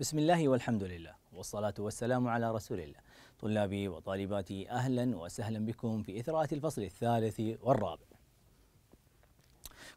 بسم الله والحمد لله. والصلاة والسلام على رسول الله. طلابي وطالباتي أهلا وسهلا بكم في إثراءات الفصل الثالث والرابع.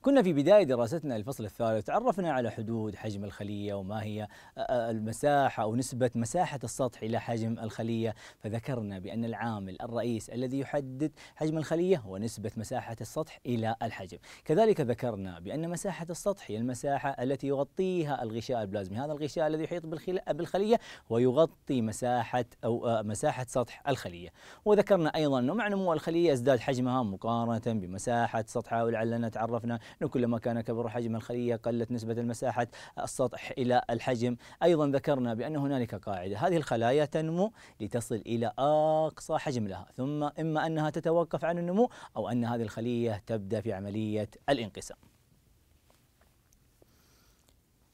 كنا في بداية دراستنا للفصل الثالث تعرفنا على حدود حجم الخلية وما هي المساحة أو نسبة مساحة السطح إلى حجم الخلية. فذكرنا بأن العامل الرئيس الذي يحدد حجم الخلية هو نسبة مساحة السطح إلى الحجم. كذلك ذكرنا بأن مساحة السطح هي المساحة التي يغطيها الغشاء البلازمي. هذا الغشاء الذي يحيط بالخلية ويغطي مساحة أو مساحة سطح الخلية. وذكرنا أيضا أنه مع نمو الخلية يزداد حجمها مقارنة بمساحة سطحها ولعلنا تعرفنا أنه كلما كان كبر حجم الخلية قلت نسبة المساحة السطح إلى الحجم. أيضا ذكرنا بأن هنالك قاعدة. هذه الخلايا تنمو لتصل إلى أقصى حجم لها ثم إما أنها تتوقف عن النمو أو أن هذه الخلية تبدأ في عملية الانقسام.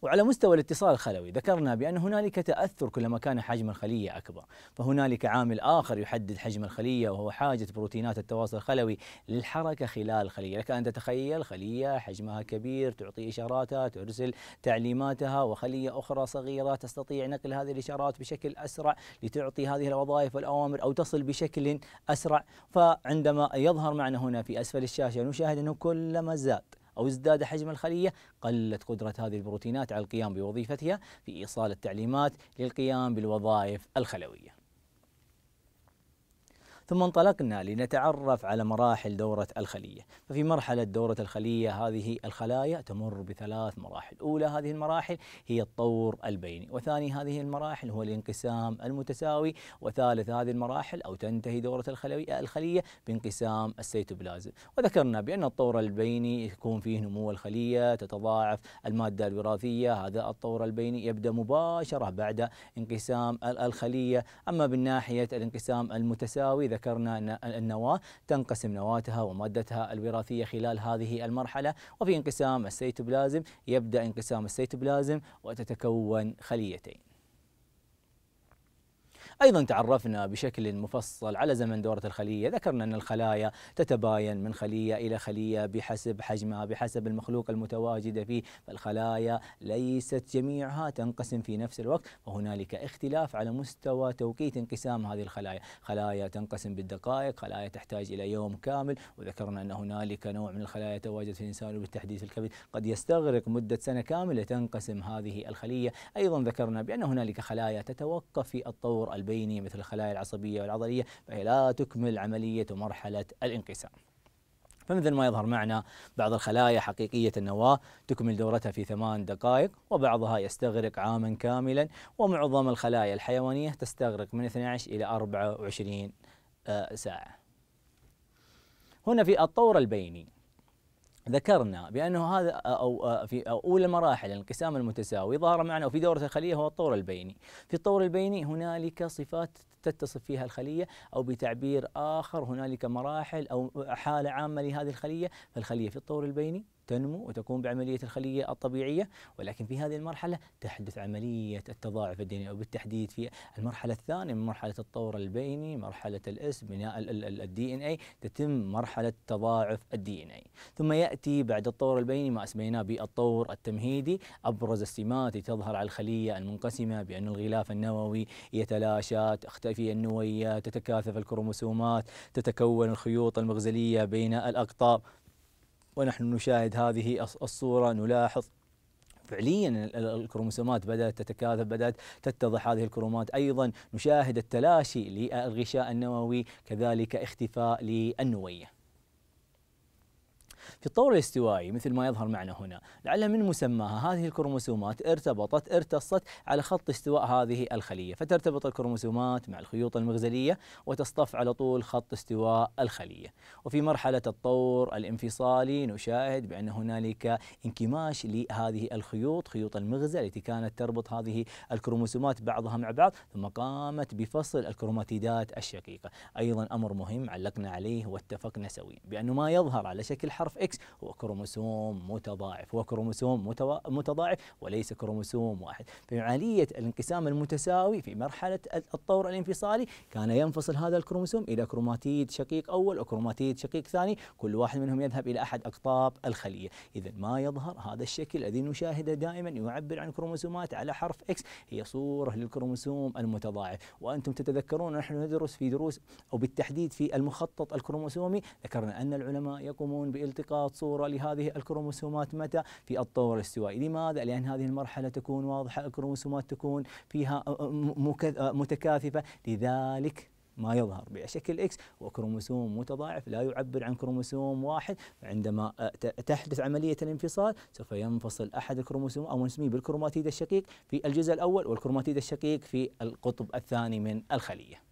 وعلى مستوى الاتصال الخلوي ذكرنا بأن هنالك تأثر كلما كان حجم الخلية أكبر فهنالك عامل آخر يحدد حجم الخلية وهو حاجة بروتينات التواصل الخلوي للحركة خلال الخلية. لك أن تتخيل خلية حجمها كبير تعطي إشاراتها ترسل تعليماتها وخلية أخرى صغيرة تستطيع نقل هذه الإشارات بشكل أسرع لتعطي هذه الوظائف والأوامر أو تصل بشكل أسرع. فعندما يظهر معنا هنا في أسفل الشاشة نشاهد أنه كلما زاد أو ازداد حجم الخلية قلت قدرة هذه البروتينات على القيام بوظيفتها في إيصال التعليمات للقيام بالوظائف الخلوية. ثم انطلقنا لنتعرف على مراحل دورة الخلية. ففي مرحلة دورة الخلية هذه الخلايا تمر بثلاث مراحل. أولى هذه المراحل هي الطور البيني وثاني هذه المراحل هو الانقسام المتساوي وثالث هذه المراحل أو تنتهي دورة الخلية بانقسام السيتوبلازم. وذكرنا بأن الطور البيني يكون فيه نمو الخلية تتضاعف المادة الوراثية هذا الطور البيني يبدأ مباشرة بعد انقسام الخلية. أما بالناحية الانقسام المتساوي ذكرنا أن النواة تنقسم نواتها ومادتها الوراثية خلال هذه المرحلة وفي انقسام السيتوبلازم يبدأ انقسام السيتوبلازم وتتكون خليتين. أيضا تعرفنا بشكل مفصل على زمن دورة الخلية. ذكرنا أن الخلايا تتباين من خلية إلى خلية بحسب حجمها بحسب المخلوق المتواجد فيه. فالخلايا ليست جميعها تنقسم في نفس الوقت وهنالك اختلاف على مستوى توقيت انقسام هذه الخلايا. خلايا تنقسم بالدقائق خلايا تحتاج إلى يوم كامل وذكرنا أن هنالك نوع من الخلايا يتواجد في الإنسان وبالتحديد في الكبد قد يستغرق مدة سنة كاملة تنقسم هذه الخلية. أيضا ذكرنا بأن هنالك خلايا تتوقف في الطور البيني مثل الخلايا العصبية والعضلية فهي لا تكمل عملية مرحلة الانقسام. فمثل ما يظهر معنا بعض الخلايا حقيقية النواة تكمل دورتها في ثمان دقائق وبعضها يستغرق عاما كاملا ومعظم الخلايا الحيوانية تستغرق من 12 إلى 24 ساعة. هنا في الطور البيني. ذكرنا بأنه هذا أو في أولى مراحل الانقسام المتساوي ظهر معنا في دورة الخلية هو الطور البيني، في الطور البيني هنالك صفات تتصف فيها الخلية أو بتعبير آخر هنالك مراحل أو حالة عامة لهذه الخلية، فالخلية في الطور البيني تنمو وتقوم بعملية الخلية الطبيعية ولكن في هذه المرحلة تحدث عملية التضاعف ال DNA أو بالتحديد في المرحلة الثانية من مرحلة الطور البيني مرحلة ال S بناء ال DNA تتم مرحلة تضاعف ال DNA ثم يأتي بعد الطور البيني ما أسميناه بالطور التمهيدي أبرز السمات تظهر على الخلية المنقسمة بأن الغلاف النووي يتلاشى تختفي النوية تتكاثف الكروموسومات تتكون الخيوط المغزلية بين الأقطاب. ونحن نشاهد هذه الصورة نلاحظ فعليا الكروموسومات بدأت تتكاثف بدأت تتضح هذه الكرومات. أيضا نشاهد التلاشي للغشاء النووي كذلك اختفاء للنوية في الطور الاستوائي مثل ما يظهر معنا هنا. لعل من مسماها هذه الكروموسومات ارتبطت ارتصت على خط استواء هذه الخلية. فترتبط الكروموسومات مع الخيوط المغزلية وتصطف على طول خط استواء الخلية. وفي مرحلة الطور الانفصالي نشاهد بأن هنالك انكماش لهذه الخيوط خيوط المغزل التي كانت تربط هذه الكروموسومات بعضها مع بعض ثم قامت بفصل الكروماتيدات الشقيقة. أيضا أمر مهم علقنا عليه واتفقنا سويا بأنه ما يظهر على شكل حرف X هو كروموسوم متضاعف هو كروموسوم متضاعف وليس كروموسوم واحد. في عملية الانقسام المتساوي في مرحلة الطور الانفصالي كان ينفصل هذا الكروموسوم إلى كروماتيد شقيق أول وكروماتيد شقيق ثاني كل واحد منهم يذهب إلى أحد أقطاب الخلية. إذا ما يظهر هذا الشكل الذي نشاهده دائما يعبر عن كروموسومات على حرف X هي صورة للكروموسوم المتضاعف. وأنتم تتذكرون نحن ندرس في دروس أو بالتحديد في المخطط الكروموسومي ذكرنا أن العلماء يقومون بالتقاط صورة لهذه الكروموسومات متى في الطور الاستوائي لماذا؟ لأن هذه المرحلة تكون واضحة الكروموسومات تكون فيها متكاثفة لذلك ما يظهر بشكل X هو كروموسوم متضاعف لا يعبر عن كروموسوم واحد عندما تحدث عملية الانفصال سوف ينفصل أحد الكروموسوم أو نسميه بالكروماتيد الشقيق في الجزء الأول والكروماتيد الشقيق في القطب الثاني من الخلية.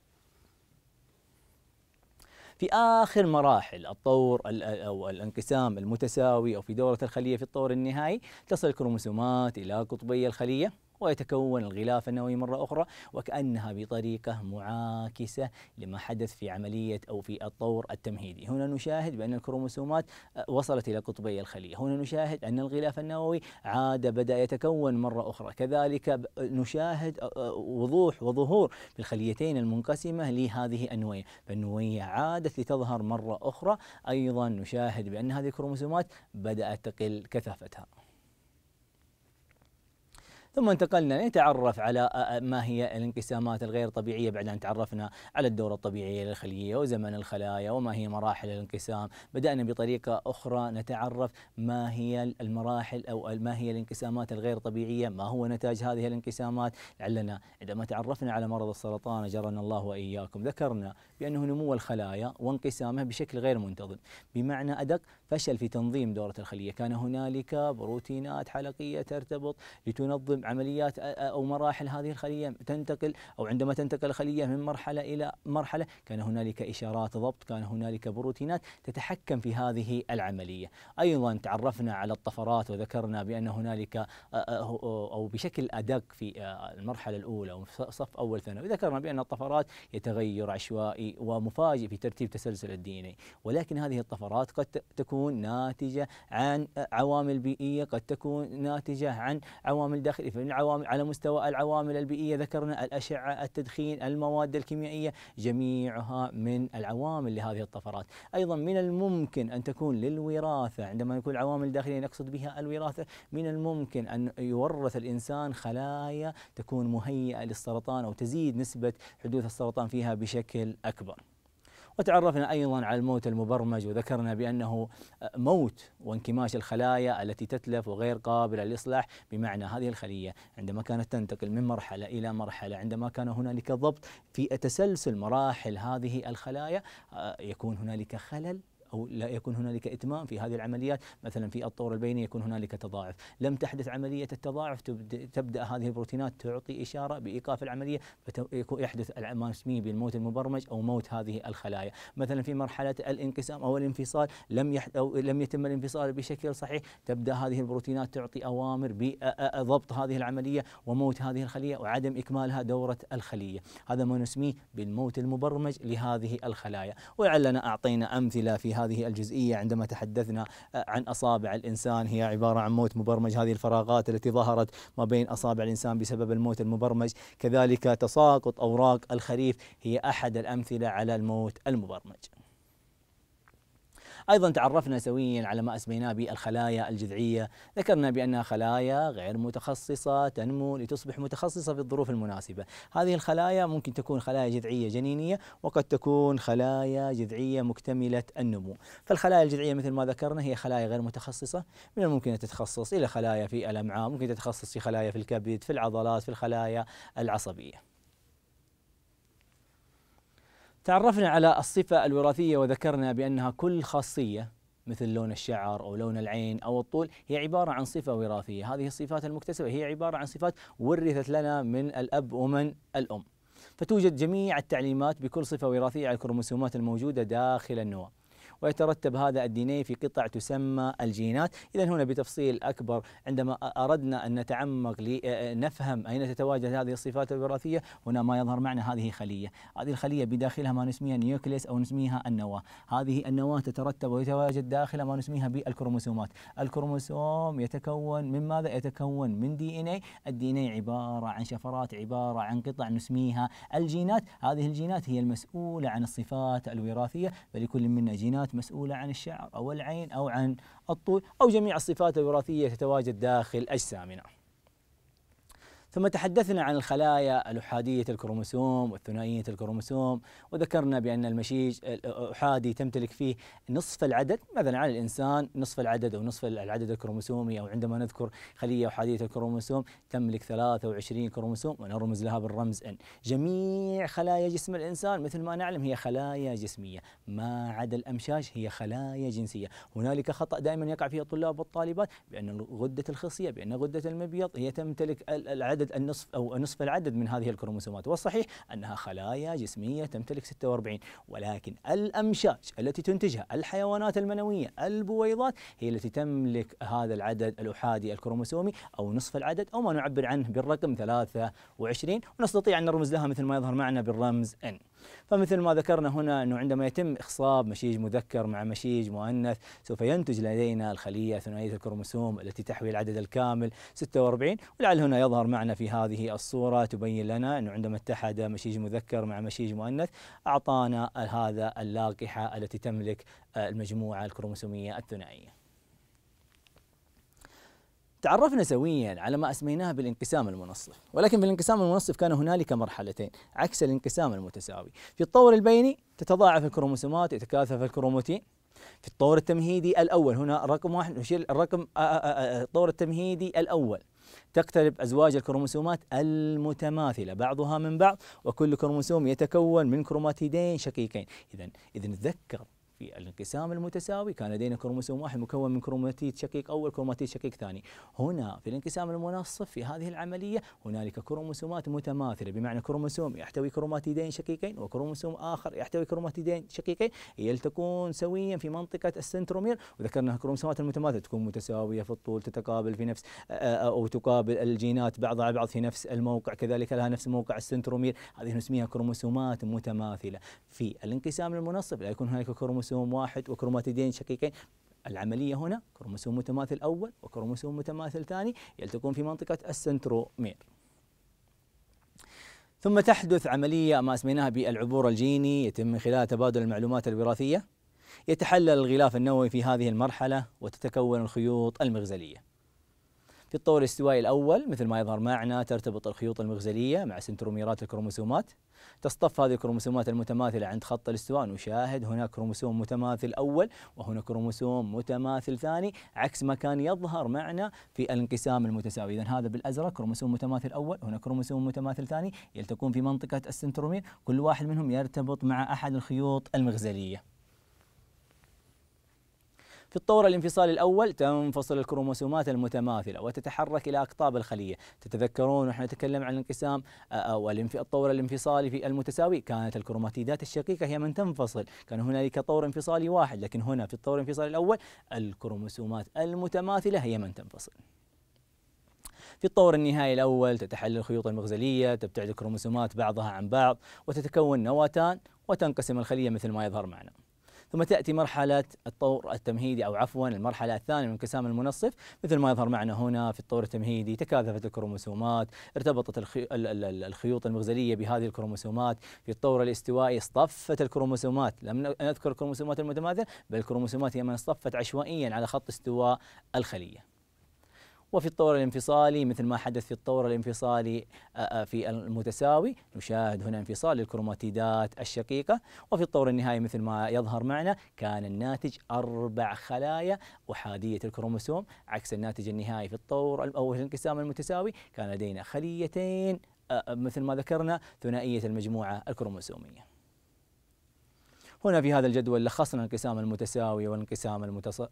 في آخر مراحل الطور أو الانقسام المتساوي أو في دورة الخلية في الطور النهائي تصل الكروموسومات إلى قطبي الخلية. ويتكون الغلاف النووي مرة أخرى وكأنها بطريقة معاكسة لما حدث في عملية أو في الطور التمهيدي. هنا نشاهد بأن الكروموسومات آه، وصلت إلى قطبي الخلية. هنا نشاهد أن الغلاف النووي عاد بدأ يتكون مرة أخرى. كذلك نشاهد آه، آه، وضوح وظهور في الخليتين المنقسمة لهذه النوية فالنوية عادت لتظهر مرة أخرى. أيضا نشاهد بأن هذه الكروموسومات بدأت تقل كثافتها. ثم انتقلنا نتعرف على ما هي الانقسامات الغير طبيعية بعد أن تعرفنا على الدورة الطبيعية للخلية وزمن الخلايا وما هي مراحل الانقسام. بدأنا بطريقة أخرى نتعرف ما هي المراحل أو ما هي الانقسامات الغير طبيعية ما هو نتاج هذه الانقسامات. لعلنا عندما تعرفنا على مرض السرطان جرنا الله وإياكم. ذكرنا بأنه نمو الخلايا وانقسامها بشكل غير منتظم. بمعنى أدق فشل في تنظيم دورة الخلية. كان هنالك بروتينات حلقية ترتبط لتنظم عمليات أو مراحل هذه الخلية تنتقل أو عندما تنتقل الخلية من مرحلة إلى مرحلة كان هنالك إشارات ضبط كان هنالك بروتينات تتحكم في هذه العملية. أيضا تعرفنا على الطفرات وذكرنا بأن هنالك أو بشكل أدق في المرحلة الأولى أو صف أول ثانوي ذكرنا بأن الطفرات يتغير عشوائي ومفاجئ في ترتيب تسلسل الدي ان ولكن هذه الطفرات قد تكون ناتجة عن عوامل بيئية قد تكون ناتجة عن عوامل داخلية. من عوامل على مستوى العوامل البيئية ذكرنا الأشعة التدخين المواد الكيميائية جميعها من العوامل لهذه الطفرات. أيضا من الممكن أن تكون للوراثة عندما نقول عوامل داخلية نقصد بها الوراثة من الممكن أن يورث الإنسان خلايا تكون مهيئة للسرطان أو تزيد نسبة حدوث السرطان فيها بشكل أكبر. وتعرفنا أيضا على الموت المبرمج وذكرنا بأنه موت وانكماش الخلايا التي تتلف وغير قابلة للإصلاح بمعنى هذه الخلية. عندما كانت تنتقل من مرحلة إلى مرحلة عندما كان هنالك ضبط في تسلسل مراحل هذه الخلايا يكون هنالك خلل أو لا يكون هنالك إتمام في هذه العمليات. مثلا في الطور البيني يكون هنالك تضاعف. لم تحدث عملية التضاعف تبدأ هذه البروتينات تعطي إشارة بإيقاف العملية فيحدث ما نسميه بالموت المبرمج أو موت هذه الخلايا. مثلا في مرحلة الانقسام أو الانفصال لم يح أو لم يتم الانفصال بشكل صحيح تبدأ هذه البروتينات تعطي أوامر بضبط هذه العملية وموت هذه الخلية وعدم إكمالها دورة الخلية. هذا ما نسميه بالموت المبرمج لهذه الخلايا. ولعلنا أعطينا أمثلة في هذه الجزئية عندما تحدثنا آه، عن أصابع الإنسان. هي عبارة عن موت مبرمج. هذه الفراغات التي ظهرت ما بين أصابع الإنسان بسبب الموت المبرمج. كذلك تساقط أوراق الخريف هي أحد الأمثلة على الموت المبرمج. أيضا تعرفنا سويا على ما أسميناه بالخلايا الجذعية. ذكرنا بأنها خلايا غير متخصصة تنمو لتصبح متخصصة في الظروف المناسبة. هذه الخلايا ممكن تكون خلايا جذعية جنينية وقد تكون خلايا جذعية مكتملة النمو. فالخلايا الجذعية مثل ما ذكرنا هي خلايا غير متخصصة. من الممكن أن تتخصص إلى خلايا في الأمعاء ممكن تتخصص في خلايا في الكبد في العضلات في الخلايا العصبية. تعرفنا على الصفة الوراثية وذكرنا بأنها كل خاصية مثل لون الشعر أو لون العين أو الطول هي عبارة عن صفة وراثية. هذه الصفات المكتسبة هي عبارة عن صفات ورثت لنا من الأب ومن الأم. فتوجد جميع التعليمات بكل صفة وراثية على الكروموسومات الموجودة داخل النواة ويترتب هذا ال DNA في قطع تسمى الجينات. اذا هنا بتفصيل أكبر عندما أردنا أن نتعمق لنفهم أين تتواجد هذه الصفات الوراثية هنا ما يظهر معنا هذه خلية. هذه الخلية بداخلها ما نسميها nucleus أو نسميها النواة. هذه النواة تترتب ويتواجد داخلها ما نسميها بالكروموسومات. الكروموسوم يتكون من ماذا؟ يتكون من DNA ال DNA عبارة عن شفرات عبارة عن قطع نسميها الجينات. هذه الجينات هي المسؤولة عن الصفات الوراثية فلكل منا جينات مسؤولة عن الشعر أو العين أو عن الطول أو جميع الصفات الوراثية تتواجد داخل أجسامنا. ثم تحدثنا عن الخلايا الأحادية الكروموسوم والثنائية الكروموسوم وذكرنا بأن المشيج الأحادي تمتلك فيه نصف العدد مثلا على الإنسان نصف العدد أو نصف العدد الكروموسومي أو عندما نذكر خلية أحادية الكروموسوم تملك 23 كروموسوم ونرمز لها بالرمز N جميع خلايا جسم الإنسان مثل ما نعلم هي خلايا جسمية ما عدا الأمشاج هي خلايا جنسية. هنالك خطأ دائما يقع فيه الطلاب والطالبات بأن غدة الخصية بأن غدة المبيض هي تمتلك العدد عدد النصف أو نصف العدد من هذه الكروموسومات. والصحيح أنها خلايا جسمية تمتلك 46 ولكن الأمشاج التي تنتجها الحيوانات المنوية البويضات هي التي تملك هذا العدد الأحادي الكروموسومي أو نصف العدد أو ما نعبر عنه بالرقم 23 ونستطيع أن نرمز لها مثل ما يظهر معنا بالرمز N. فمثل ما ذكرنا هنا أنه عندما يتم إخصاب مشيج مذكر مع مشيج مؤنث سوف ينتج لدينا الخلية ثنائية الكروموسوم التي تحوي العدد الكامل 46 ولعل هنا يظهر معنا في هذه الصورة تبين لنا أنه عندما اتحد مشيج مذكر مع مشيج مؤنث أعطانا هذا اللاقحة التي تملك المجموعة الكروموسومية الثنائية. تعرفنا سويا على ما أسميناه بالانقسام المنصف، ولكن في الانقسام المنصف كان هنالك مرحلتين عكس الانقسام المتساوي، في الطور البيني تتضاعف الكروموسومات يتكاثف الكروموتين، في الطور التمهيدي الأول هنا رقم واحد نشيل الرقم الطور التمهيدي الأول. تقترب أزواج الكروموسومات المتماثلة بعضها من بعض وكل كروموسوم يتكون من كروماتيدين شقيقين، اذا اذا نتذكر في الانقسام المتساوي. كان لدينا كروموسوم واحد مكون من كروماتيد شقيق أول كروماتيد شقيق ثاني. هنا في الانقسام المنصف في هذه العملية هنالك كروموسومات متماثلة. بمعنى كروموسوم يحتوي كروماتيدين شقيقين وكروموسوم آخر يحتوي كروماتيدين شقيقين يلتقون سويا في منطقة السنترومير. وذكرنا الكروموسومات المتماثلة تكون متساوية في الطول تتقابل في نفس أو تقابل الجينات بعضها بعض في نفس الموقع. كذلك لها نفس موقع السنترومير. هذه نسميها كروموسومات متماثلة. في الانقسام المنصف لا يكون هنالك كروموسوم كروموسوم واحد وكروماتيدين شقيقين. العملية هنا كروموسوم متماثل أول وكروموسوم متماثل ثاني يلتقون في منطقة السنترومير. ثم تحدث عملية ما أسميناها بالعبور الجيني يتم من خلال تبادل المعلومات الوراثية. يتحلل الغلاف النووي في هذه المرحلة وتتكون الخيوط المغزلية. في الطور الاستوائي الأول مثل ما يظهر معنا ترتبط الخيوط المغزلية مع سنتروميرات الكروموسومات. تصطف هذه الكروموسومات المتماثلة عند خط الاستواء. نشاهد هنا كروموسوم متماثل أول وهنا كروموسوم متماثل ثاني عكس ما كان يظهر معنا في الانقسام المتساوي. إذا هذا بالأزرق كروموسوم متماثل أول هنا كروموسوم متماثل ثاني. يلتقون في منطقة السنترومير كل واحد منهم يرتبط مع أحد الخيوط المغزلية. في الطور الانفصالي الأول تنفصل الكروموسومات المتماثلة وتتحرك إلى أقطاب الخلية. تتذكرون ونحن نتكلم عن الانقسام أو الطور الانفصالي في المتساوي. كانت الكروماتيدات الشقيقة هي من تنفصل. كان هنالك طور انفصالي واحد لكن هنا في الطور الانفصالي الأول الكروموسومات المتماثلة هي من تنفصل. في الطور النهائي الأول تتحلل الخيوط المغزلية تبتعد الكروموسومات بعضها عن بعض وتتكون نواتان وتنقسم الخلية مثل ما يظهر معنا. ثم تأتي مرحلة الطور التمهيدي أو عفوا المرحلة الثانية من انقسام المنصف مثل ما يظهر معنا هنا في الطور التمهيدي تكاثفت الكروموسومات ارتبطت الخيوط المغزلية بهذه الكروموسومات في الطور الاستوائي اصطفت الكروموسومات. لم نذكر الكروموسومات المتماثلة بل الكروموسومات هي من اصطفت عشوائيا على خط استواء الخلية. وفي الطور الانفصالي مثل ما حدث في الطور الانفصالي في المتساوي نشاهد هنا انفصال للكروماتيدات الشقيقة. وفي الطور النهائي مثل ما يظهر معنا كان الناتج أربع خلايا أحادية الكروموسوم. عكس الناتج النهائي في الطور أو الانقسام المتساوي كان لدينا خليتين مثل ما ذكرنا ثنائية المجموعة الكروموسومية. هنا في هذا الجدول لخصنا الانقسام المتساوي والانقسام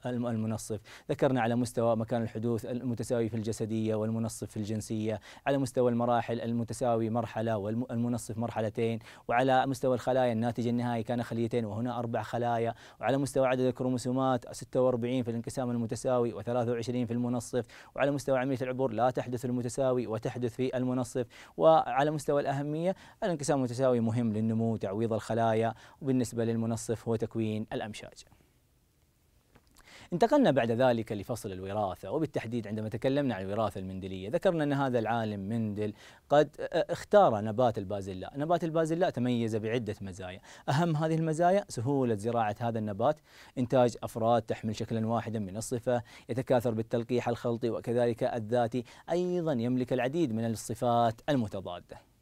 المنصف. ذكرنا على مستوى مكان الحدوث المتساوي في الجسدية والمنصف في الجنسية على مستوى المراحل المتساوي مرحلة والمنصف مرحلتين وعلى مستوى الخلايا الناتج النهائي كان خليتين وهنا أربع خلايا. وعلى مستوى عدد الكروموسومات 46 في الانقسام المتساوي و23 في المنصف. وعلى مستوى عملية العبور لا تحدث المتساوي وتحدث في المنصف. وعلى مستوى الأهمية الانقسام المتساوي مهم للنمو تعويض الخلايا. وبالنسبة للمنصف هو تكوين الأمشاج. انتقلنا بعد ذلك لفصل الوراثة وبالتحديد عندما تكلمنا عن الوراثة المندلية ذكرنا أن هذا العالم مندل قد اختار نبات البازلاء. نبات البازلاء تميز بعدة مزايا. أهم هذه المزايا سهولة زراعة هذا النبات إنتاج أفراد تحمل شكلا واحدا من الصفة يتكاثر بالتلقيح الخلطي وكذلك الذاتي أيضا يملك العديد من الصفات المتضادة.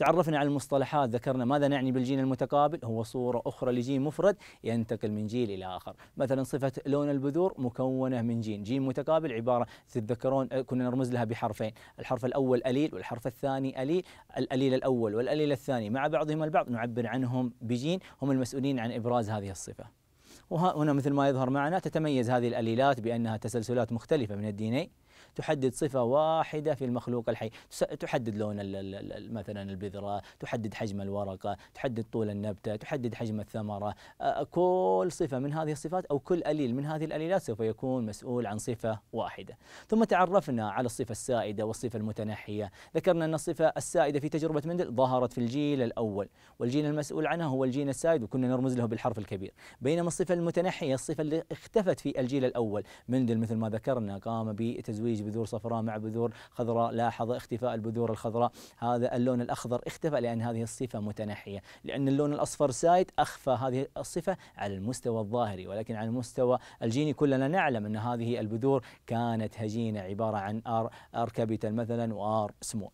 تعرفنا على المصطلحات ذكرنا ماذا نعني بالجين المتقابل؟ هو صورة أخرى لجين مفرد ينتقل من جيل إلى آخر. مثلا صفة لون البذور مكونة من جين. جين متقابل عبارة تتذكرون كنا نرمز لها بحرفين. الحرف الأول أليل والحرف الثاني أليل الأليل الأول والأليل الثاني. مع بعضهم البعض نعبر عنهم بجين هم المسؤولين عن إبراز هذه الصفة. وهنا مثل ما يظهر معنا تتميز هذه الأليلات بأنها تسلسلات مختلفة من الدي ان تحدد صفة واحدة في المخلوق الحي. تحدد لون مثلا البذرة تحدد حجم الورقة تحدد طول النبتة تحدد حجم الثمرة. كل صفة من هذه الصفات أو كل أليل من هذه الأليلات سوف يكون مسؤول عن صفة واحدة. ثم تعرفنا على الصفة السائدة والصفة المتنحية. ذكرنا أن الصفة السائدة في تجربة مندل ظهرت في الجيل الأول والجين المسؤول عنها هو الجين السائد وكنا نرمز له بالحرف الكبير. بينما الصفة المتنحية الصفة اللي اختفت في الجيل الأول مندل مثل ما ذكرنا قام بتزويج تزويج بذور صفراء مع بذور خضراء لاحظ اختفاء البذور الخضراء. هذا اللون الأخضر اختفى لأن هذه الصفة متنحية. لأن اللون الأصفر سائد أخفى هذه الصفة على المستوى الظاهري ولكن على المستوى الجيني كلنا نعلم أن هذه البذور كانت هجينة عبارة عن R R capital مثلا و R small.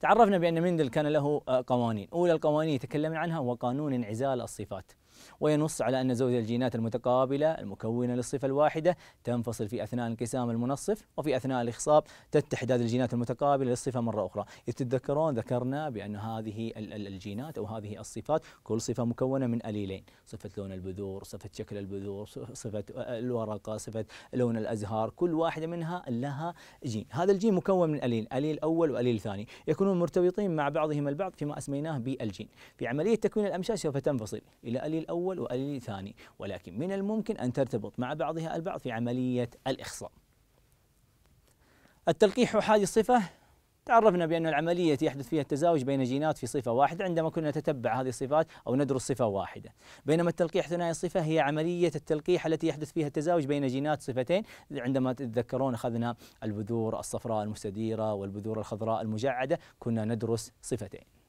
تعرفنا بأن مندل كان له قوانين. أولى القوانين تكلمنا عنها هو قانون انعزال الصفات. وينص على أن زوج الجينات المتقابلة المكونة للصفة الواحدة تنفصل في أثناء انقسام المنصف وفي أثناء الإخصاب تتحد هذه الجينات المتقابلة للصفة مرة أخرى. إذ تتذكرون ذكرنا بأن هذه الجينات أو هذه الصفات كل صفة مكونة من أليلين. صفة لون البذور صفة شكل البذور صفة الورقة صفة لون الأزهار كل واحدة منها لها جين. هذا الجين مكون من أليل أليل أول وأليل ثاني. يكونون مرتبطين مع بعضهم البعض فيما أسميناه بالجين. في عملية تكوين الأمشاج سوف تنفصل إلى أليل أول وأليل ثاني ولكن من الممكن أن ترتبط مع بعضها البعض في عملية الإخصاب التلقيح أحادي الصفة تعرفنا بأن العملية يحدث فيها التزاوج بين جينات في صفة واحدة. عندما كنا نتتبع هذه الصفات أو ندرس صفة واحدة. بينما التلقيح ثنائي الصفة هي عملية التلقيح التي يحدث فيها التزاوج بين جينات صفتين. عندما تتذكرون أخذنا البذور الصفراء المستديرة والبذور الخضراء المجعدة. كنا ندرس صفتين.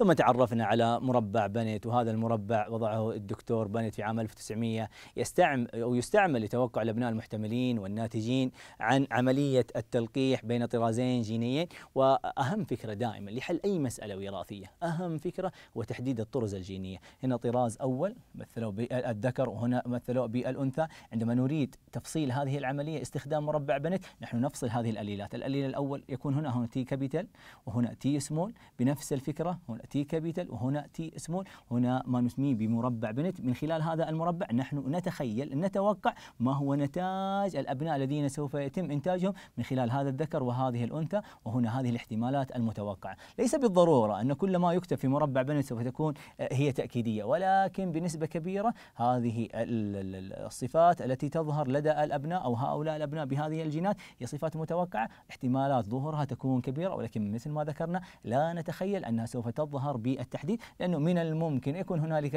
ثم تعرفنا على مربع بنت وهذا المربع وضعه الدكتور بنت في عام 1900 يستعمل أو يستعمل لتوقع الأبناء المحتملين والناتجين عن عملية التلقيح بين طرازين جينيين. وأهم فكرة دائما لحل أي مسألة وراثية أهم فكرة هو تحديد الطرز الجينية. هنا طراز أول مثلوا بالذكر وهنا مثلوا بالأنثى. عندما نريد تفصيل هذه العملية استخدام مربع بانت نحن نفصل هذه الأليلات. الأليل الأول يكون هنا هنا T capital وهنا T small بنفس الفكرة هنا T capital وهنا T small هنا ما نسميه بمربع بانت. من خلال هذا المربع نحن نتخيل نتوقع ما هو نتاج الأبناء الذين سوف يتم إنتاجهم. من خلال هذا الذكر وهذه الأنثى وهنا هذه الاحتمالات المتوقعة. ليس بالضرورة أن كل ما يكتب في مربع بانت سوف تكون آه، هي تأكيدية. ولكن بنسبة كبيرة هذه الصفات التي تظهر لدى الأبناء أو هؤلاء الأبناء بهذه الجينات هي صفات متوقعة. احتمالات ظهورها تكون كبيرة ولكن مثل ما ذكرنا لا نتخيل أنها سوف تظهر الظهر بالتحديد لأنه من الممكن يكون هنالك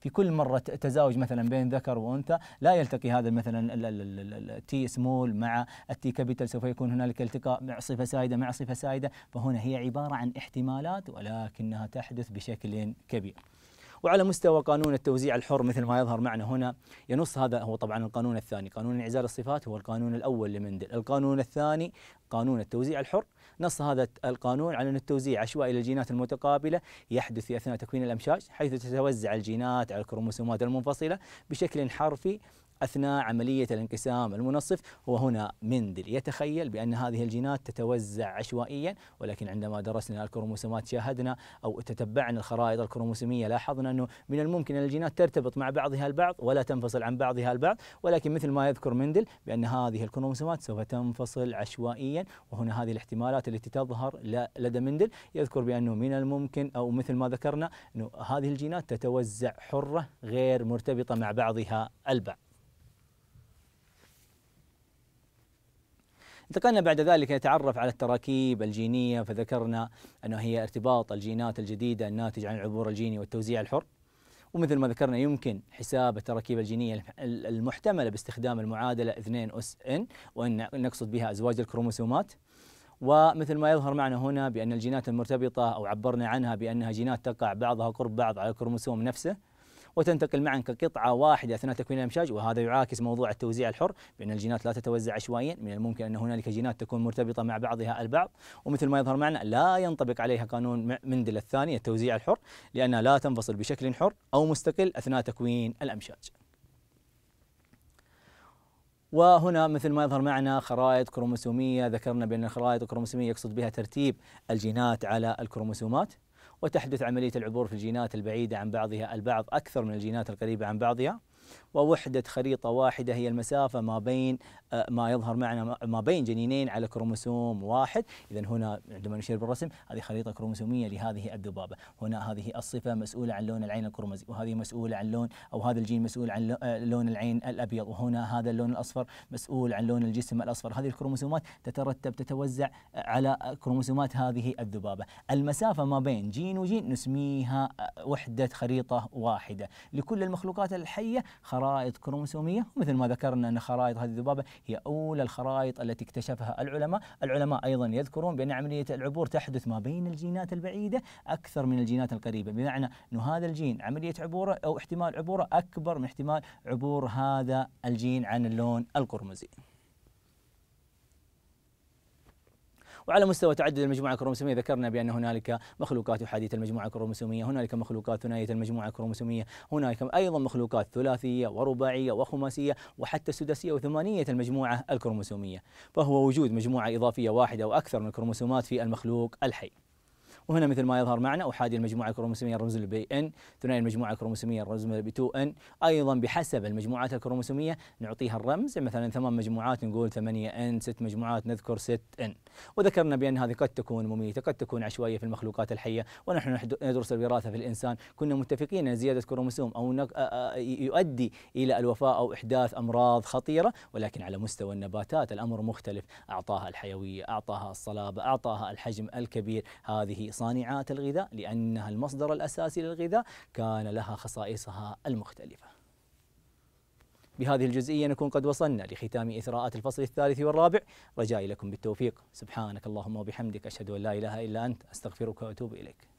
في كل مرة تزاوج مثلا بين ذكر وأنثى لا يلتقي هذا مثلا ال T small مع ال T capital سوف يكون هنالك التقاء مع صفة سائدة مع صفة سائدة فهنا هي عبارة عن احتمالات ولكنها تحدث بشكل كبير. وعلى مستوى قانون التوزيع الحر مثل ما يظهر معنا هنا ينص هذا هو طبعا القانون الثاني. قانون انعزال الصفات هو القانون الأول لمندل. القانون الثاني قانون التوزيع الحر نص هذا القانون على أن التوزيع عشوائي للجينات المتقابلة يحدث في أثناء تكوين الأمشاج حيث تتوزع الجينات على الكروموسومات المنفصلة بشكل حرفي أثناء عملية الانقسام المنصف هو هنا مندل. يتخيل بأن هذه الجينات تتوزع عشوائيا ولكن عندما درسنا الكروموسومات شاهدنا أو تتبعنا الخرائط الكروموسومية لاحظنا أنه من الممكن أن الجينات ترتبط مع بعضها البعض ولا تنفصل عن بعضها البعض. ولكن مثل ما يذكر مندل بأن هذه الكروموسومات سوف تنفصل عشوائيا. وهنا هذه الاحتمالات التي تظهر لدى مندل. يذكر بأنه من الممكن أو مثل ما ذكرنا أنه هذه الجينات تتوزع حرة غير مرتبطة مع بعضها البعض. انتقلنا بعد ذلك نتعرف على التراكيب الجينية فذكرنا أنه هي ارتباط الجينات الجديدة الناتج عن العبور الجيني والتوزيع الحر. ومثل ما ذكرنا يمكن حساب التراكيب الجينية المحتملة باستخدام المعادلة 2 أس n و n نقصد بها أزواج الكروموسومات. ومثل ما يظهر معنا هنا بأن الجينات المرتبطة أو عبرنا عنها بأنها جينات تقع بعضها قرب بعض على الكروموسوم نفسه. وتنتقل معا كقطعة واحدة أثناء تكوين الأمشاج وهذا يعاكس موضوع التوزيع الحر بأن الجينات لا تتوزع عشوائيا من الممكن أن هنالك جينات تكون مرتبطة مع بعضها البعض. ومثل ما يظهر معنا لا ينطبق عليها قانون مندل الثاني التوزيع الحر لأنها لا تنفصل بشكل حر أو مستقل أثناء تكوين الأمشاج وهنا مثل ما يظهر معنا خرائط كروموسومية. ذكرنا بأن الخرائط الكروموسومية يقصد بها ترتيب الجينات على الكروموسومات. وتحدث عملية العبور في الجينات البعيدة عن بعضها البعض أكثر من الجينات القريبة عن بعضها. ووحدة خريطة واحدة هي المسافة ما بين آه، ما يظهر معنا ما بين جينين على كروموسوم واحد. إذا هنا عندما نشير بالرسم هذه خريطة كروموسومية لهذه الذبابة. هنا هذه الصفة مسؤولة عن لون العين القرمزي وهذه مسؤولة عن لون أو هذا الجين مسؤول عن آه، لون العين الأبيض. وهنا هذا اللون الأصفر مسؤول عن لون الجسم الأصفر. هذه الكروموسومات تترتب تتوزع على كروموسومات هذه الذبابة. المسافة ما بين جين وجين نسميها آه، وحدة خريطة واحدة. لكل المخلوقات الحية خرائط كروموسومية ومثل ما ذكرنا أن خرائط هذه الذبابة هي أولى الخرائط التي اكتشفها العلماء. العلماء أيضا يذكرون بأن عملية العبور تحدث ما بين الجينات البعيدة أكثر من الجينات القريبة. بمعنى أن هذا الجين عملية عبوره أو احتمال عبوره أكبر من احتمال عبور هذا الجين عن اللون القرمزي وعلى مستوى تعدد المجموعة الكروموسومية ذكرنا بأن هنالك مخلوقات أحادية المجموعة الكروموسومية هنالك مخلوقات ثنائية المجموعة الكروموسومية هنالك أيضا مخلوقات ثلاثية ورباعية وخماسية وحتى سداسية وثمانية المجموعة الكروموسومية. فهو وجود مجموعة إضافية واحدة أو أكثر من الكروموسومات في المخلوق الحي. وهنا مثل ما يظهر معنا أحادي المجموعة الكروموسومية الرمز بي ان ثنائي المجموعة الكروموسومية الرمز ب 2 ان أيضا بحسب المجموعات الكروموسومية نعطيها الرمز مثلا ثمان مجموعات نقول 8 إن ست مجموعات نذكر 6 إن. وذكرنا بأن هذه قد تكون مميتة قد تكون عشوائية في المخلوقات الحية ونحن ندرس الوراثة في الإنسان. كنا متفقين أن زيادة كروموسوم أو يؤدي إلى الوفاة أو إحداث أمراض خطيرة ولكن على مستوى النباتات الأمر مختلف. أعطاها الحيوية أعطاها الصلابة أعطاها الحجم الكبير. هذه صانعات الغذاء لأنها المصدر الأساسي للغذاء كان لها خصائصها المختلفة. بهذه الجزئية نكون قد وصلنا لختام إثراءات الفصل الثالث والرابع. رجائي لكم بالتوفيق. سبحانك اللهم وبحمدك أشهد أن لا إله إلا أنت أستغفرك وأتوب إليك.